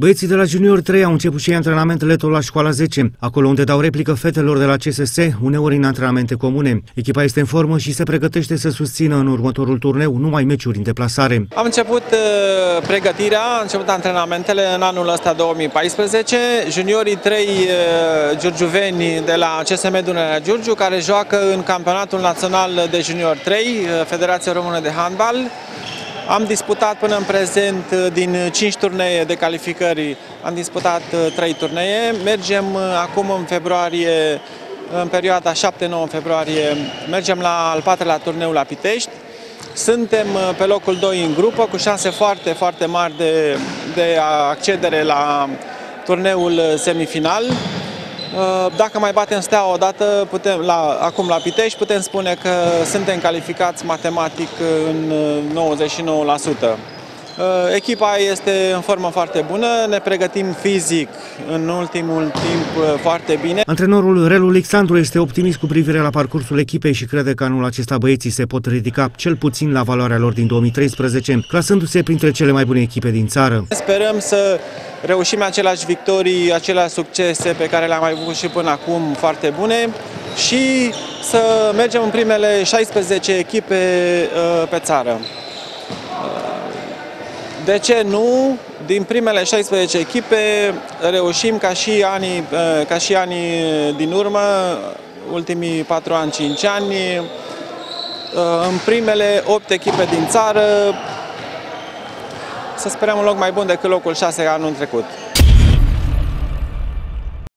Băieții de la Junior 3 au început și antrenamentele tot la școala 10, acolo unde dau replică fetelor de la CSS, uneori în antrenamente comune. Echipa este în formă și se pregătește să susțină în următorul turneu numai meciuri în deplasare. Am început uh, pregătirea, am început antrenamentele în anul ăsta 2014. Juniorii 3 uh, giurgiuveni de la CSM Dunărea Giurgiu, care joacă în campionatul național de junior 3, uh, Federația Română de Handbal. Am disputat până în prezent uh, din 5 turnee de calificări, am disputat 3 uh, turnee. Mergem uh, acum în februarie, în perioada 7-9 februarie, mergem la al patrulea turneu la Pitești. Suntem pe locul 2 în grupă, cu șanse foarte, foarte mari de, de accedere la turneul semifinal. Uh, dacă mai batem Steaua odată, putem, la, acum la Pitești, putem spune că suntem calificați matematic în 99%. Uh, echipa este în formă foarte bună, ne pregătim fizic în ultimul timp uh, foarte bine. Antrenorul Relu Alexandru este optimist cu privire la parcursul echipei și crede că anul acesta băieții se pot ridica cel puțin la valoarea lor din 2013, clasându-se printre cele mai bune echipe din țară. Sperăm să reușim aceleași victorii, aceleași succese pe care le-am mai avut și până acum foarte bune și să mergem în primele 16 echipe uh, pe țară. De ce nu? Din primele 16 echipe reușim ca și anii, uh, ca și anii din urmă, ultimii 4 ani, 5 ani, uh, în primele 8 echipe din țară, să sperăm un loc mai bun decât locul 6 anul trecut.